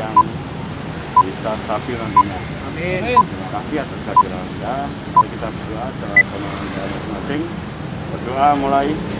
yang bisa stabil nantinya. Amin. Terima kasih atas kehadiran Anda. Mari kita berdoa masing-masing. Berdoa mulai.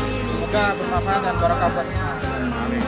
Semoga bermanfaat dan barokah buat semua. Amin.